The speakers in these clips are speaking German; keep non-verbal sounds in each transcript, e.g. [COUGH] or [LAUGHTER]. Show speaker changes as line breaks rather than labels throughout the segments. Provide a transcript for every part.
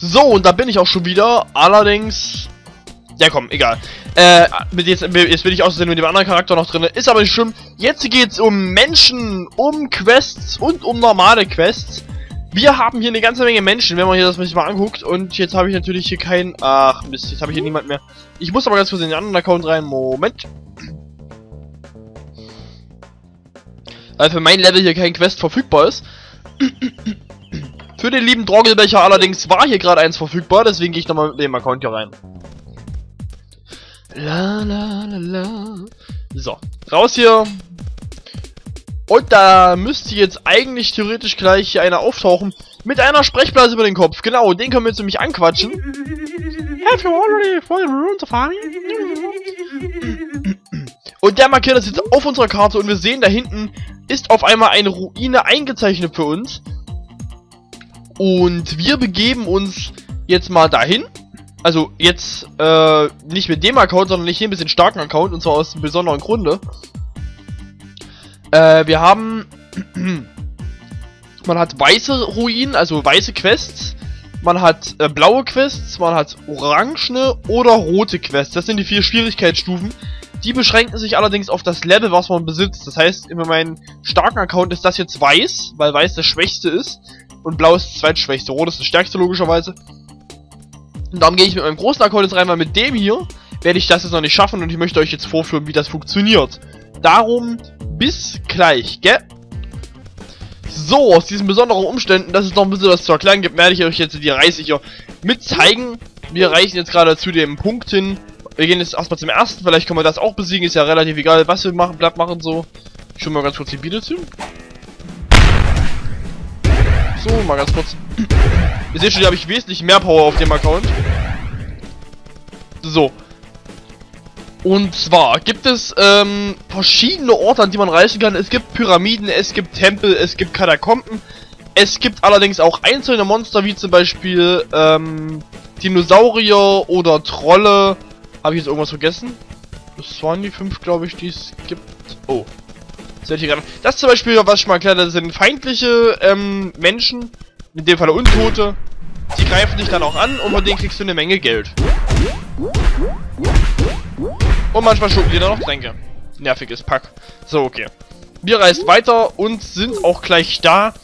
So, und da bin ich auch schon wieder. Allerdings... Ja, komm, egal. Äh, jetzt, jetzt bin ich außerdem mit dem anderen Charakter noch drin. Ist aber nicht schlimm. Jetzt geht's um Menschen, um Quests und um normale Quests. Wir haben hier eine ganze Menge Menschen, wenn man hier das mal anguckt. Und jetzt habe ich natürlich hier keinen... Ach, Mist, jetzt habe ich hier niemand mehr. Ich muss aber ganz kurz in den anderen Account rein. Moment. Weil für mein Level hier kein Quest verfügbar ist. Für den lieben Droggelbecher allerdings war hier gerade eins verfügbar, deswegen gehe ich nochmal mit dem Account hier rein. La la la la. So, raus hier. Und da müsste jetzt eigentlich theoretisch gleich hier einer auftauchen. Mit einer Sprechblase über den Kopf. Genau, den können wir jetzt nämlich anquatschen. Have you already fallen ruined safari? Und der markiert das jetzt auf unserer Karte und wir sehen, da hinten ist auf einmal eine Ruine eingezeichnet für uns. Und wir begeben uns jetzt mal dahin. Also jetzt äh, nicht mit dem Account, sondern nicht hier ein bisschen starken Account. Und zwar aus einem besonderen Grunde. Äh, wir haben... [CLEARS THROAT] man hat weiße Ruinen, also weiße Quests. Man hat äh, blaue Quests, man hat orangene oder rote Quests. Das sind die vier Schwierigkeitsstufen. Die beschränken sich allerdings auf das Level, was man besitzt. Das heißt, in meinem starken Account ist das jetzt weiß, weil weiß das schwächste ist. Und blau ist das zweitschwächste. Rot ist das stärkste logischerweise. Und darum gehe ich mit meinem großen Account jetzt rein, weil mit dem hier werde ich das jetzt noch nicht schaffen und ich möchte euch jetzt vorführen, wie das funktioniert. Darum bis gleich, gell? So, aus diesen besonderen Umständen, dass es noch ein bisschen was zu erklären gibt, werde ich euch jetzt die Reise hier mit zeigen. Wir reichen jetzt gerade zu dem Punkt hin. Wir gehen jetzt erstmal zum ersten, vielleicht können wir das auch besiegen, ist ja relativ egal, was wir machen, bleibt machen so. Ich schon mal ganz kurz die Biene zu. So, mal ganz kurz. Ihr seht schon, hier habe ich wesentlich mehr Power auf dem Account. So. Und zwar gibt es ähm, verschiedene Orte, an die man reisen kann. Es gibt Pyramiden, es gibt Tempel, es gibt Katakomben. Es gibt allerdings auch einzelne Monster, wie zum Beispiel ähm, Dinosaurier oder Trolle. Habe ich jetzt irgendwas vergessen? Das waren die fünf, glaube ich, die es gibt. Oh, das zum Beispiel, was ich mal erklärt das sind feindliche ähm, Menschen, in dem Fall Untote, die greifen dich dann auch an und von denen kriegst du eine Menge Geld. Und manchmal schuppen die dann noch Tränke. Nerviges Pack. So, okay. Wir reisen weiter und sind auch gleich da.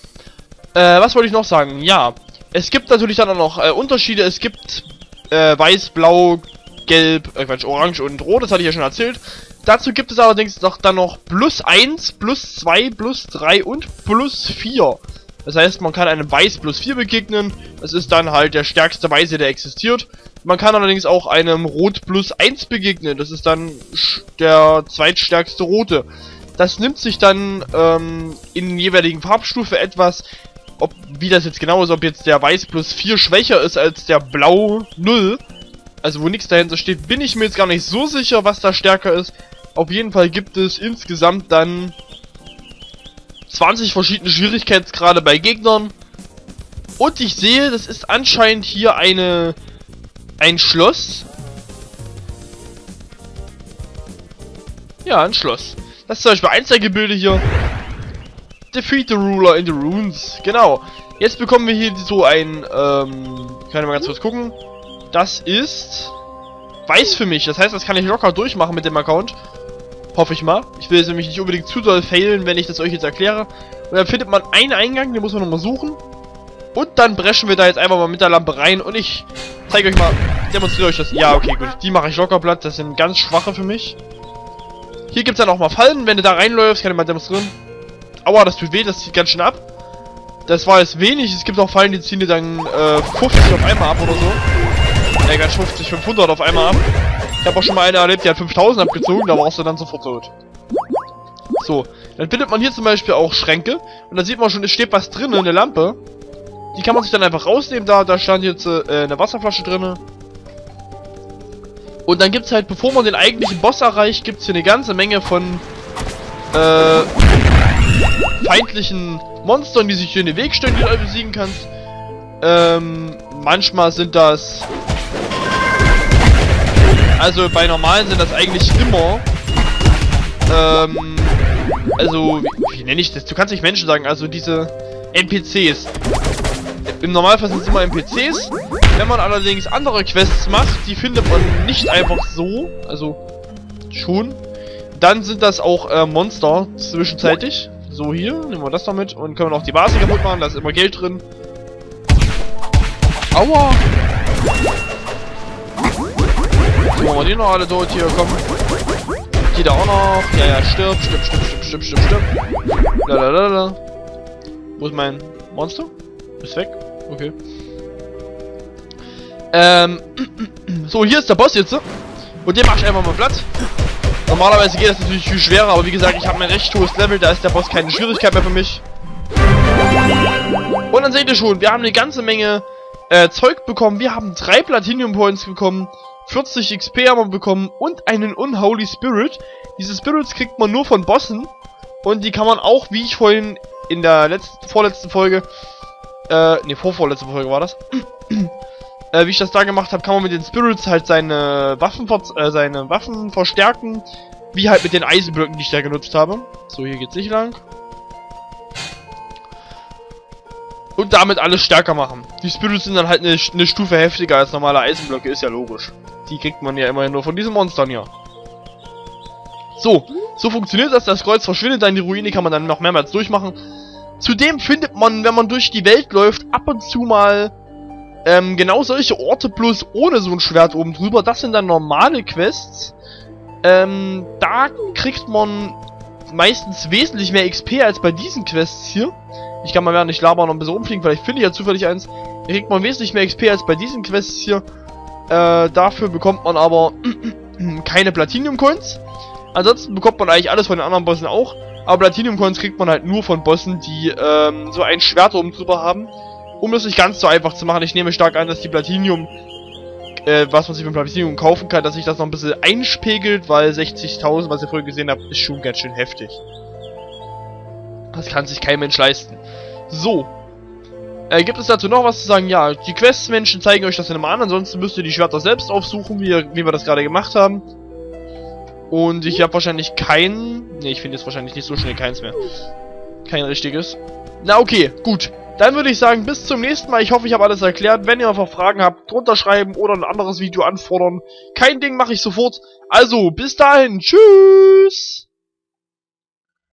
Äh, was wollte ich noch sagen? Ja, es gibt natürlich dann auch noch äh, Unterschiede. Es gibt äh, weiß, blau, gelb, äh, Quatsch, orange und rot, das hatte ich ja schon erzählt. Dazu gibt es allerdings noch dann noch plus 1, plus 2, plus 3 und plus 4. Das heißt, man kann einem Weiß plus 4 begegnen. Das ist dann halt der stärkste Weiße, der existiert. Man kann allerdings auch einem Rot plus 1 begegnen. Das ist dann der zweitstärkste Rote. Das nimmt sich dann ähm, in jeweiligen Farbstufe etwas, ob wie das jetzt genau ist, ob jetzt der Weiß plus 4 schwächer ist als der Blau 0. Also wo nichts dahinter steht, bin ich mir jetzt gar nicht so sicher, was da stärker ist. Auf jeden Fall gibt es insgesamt dann 20 verschiedene Schwierigkeitsgrade bei Gegnern. Und ich sehe, das ist anscheinend hier eine ein Schloss. Ja, ein Schloss. Das ist zum Beispiel eins der Gebilde hier. Defeat the Ruler in the Runes. Genau. Jetzt bekommen wir hier so ein, ähm, kann ich mal ganz kurz gucken. Das ist weiß für mich. Das heißt, das kann ich locker durchmachen mit dem Account. Hoffe ich mal. Ich will jetzt nämlich nicht unbedingt zu doll failen, wenn ich das euch jetzt erkläre. Und dann findet man einen Eingang, den muss man nochmal suchen. Und dann brechen wir da jetzt einfach mal mit der Lampe rein. Und ich zeige euch mal, demonstriere euch das. Ja, okay, gut. Die mache ich locker platt. Das sind ganz schwache für mich. Hier gibt es dann auch mal Fallen. Wenn du da reinläufst, kann ich mal demonstrieren. Aua, das tut weh. Das zieht ganz schön ab. Das war jetzt wenig. Es gibt auch Fallen, die ziehen dir dann äh, 50 auf einmal ab oder so. Äh, ganz 50, 500 auf einmal ab. Ich habe auch schon mal eine erlebt, die hat 5000 abgezogen, da warst du dann sofort tot. So, dann findet man hier zum Beispiel auch Schränke. Und da sieht man schon, es steht was drin, eine Lampe. Die kann man sich dann einfach rausnehmen, da, da stand jetzt äh, eine Wasserflasche drin. Und dann gibt es halt, bevor man den eigentlichen Boss erreicht, gibt es hier eine ganze Menge von äh, feindlichen Monstern, die sich hier in den Weg stellen, die du besiegen kannst. Ähm, manchmal sind das also bei normalen sind das eigentlich immer, ähm, also, wie, wie nenne ich das? Du kannst nicht Menschen sagen, also diese NPCs. Im Normalfall sind es immer NPCs. Wenn man allerdings andere Quests macht, die findet man nicht einfach so, also schon, dann sind das auch äh, Monster zwischenzeitlich. So hier, nehmen wir das noch mit und können wir noch die Basis kaputt machen, da ist immer Geld drin. Aua! Machen wir die noch alle tot hier, komm. Die da auch noch. Ja, ja, stirb, stirb, stirb, stirb, stirb, stirb, stirb. Lalalala. Wo ist mein Monster? Ist weg. Okay. Ähm, [CLEARS THROAT] so, hier ist der Boss jetzt. Und den mach ich einfach mal platt. Normalerweise geht das natürlich viel schwerer, aber wie gesagt, ich habe ein recht hohes Level, da ist der Boss keine Schwierigkeit mehr für mich. Und dann seht ihr schon, wir haben eine ganze Menge äh, Zeug bekommen. Wir haben drei Platinum Points bekommen, 40 XP haben wir bekommen und einen Unholy Spirit. Diese Spirits kriegt man nur von Bossen und die kann man auch, wie ich vorhin in der letzten, vorletzten Folge, äh, ne, vorvorletzte Folge war das, [CLEARS THROAT] äh, wie ich das da gemacht habe, kann man mit den Spirits halt seine Waffen, äh, seine Waffen verstärken, wie halt mit den Eisenblöcken, die ich da genutzt habe. So, hier geht's nicht lang. Und damit alles stärker machen. Die Spirits sind dann halt eine, eine Stufe heftiger als normale Eisenblöcke, ist ja logisch. Die kriegt man ja immerhin nur von diesen Monstern hier. So, so funktioniert das. Das Kreuz verschwindet dann, die Ruine kann man dann noch mehrmals durchmachen. Zudem findet man, wenn man durch die Welt läuft, ab und zu mal ähm, genau solche Orte, bloß ohne so ein Schwert oben drüber. Das sind dann normale Quests. Ähm, da kriegt man meistens wesentlich mehr XP als bei diesen Quests hier. Ich kann mal während ich laber noch ein bisschen umfliegen, vielleicht finde ich ja zufällig eins. Da kriegt man wesentlich mehr XP als bei diesen Quests hier. Äh, dafür bekommt man aber [CLEARS THROAT] keine Platinum-Coins. Ansonsten bekommt man eigentlich alles von den anderen Bossen auch. Aber Platinum-Coins kriegt man halt nur von Bossen, die ähm, so ein Schwert oben drüber haben. Um das nicht ganz so einfach zu machen, ich nehme stark an, dass die Platinum, äh, was man sich mit Platinum kaufen kann, dass sich das noch ein bisschen einspiegelt, weil 60.000, was ihr vorhin gesehen habt, ist schon ganz schön heftig. Das kann sich kein Mensch leisten. So. Äh, gibt es dazu noch was zu sagen? Ja, die Questmenschen zeigen euch das dann immer an, ansonsten müsst ihr die Schwerter selbst aufsuchen, wie, wie wir das gerade gemacht haben. Und ich habe wahrscheinlich keinen... Ne, ich finde jetzt wahrscheinlich nicht so schnell keins mehr. Kein richtiges. Na okay, gut. Dann würde ich sagen, bis zum nächsten Mal. Ich hoffe, ich habe alles erklärt. Wenn ihr noch Fragen habt, drunter schreiben oder ein anderes Video anfordern. Kein Ding, mache ich sofort. Also, bis dahin. Tschüss.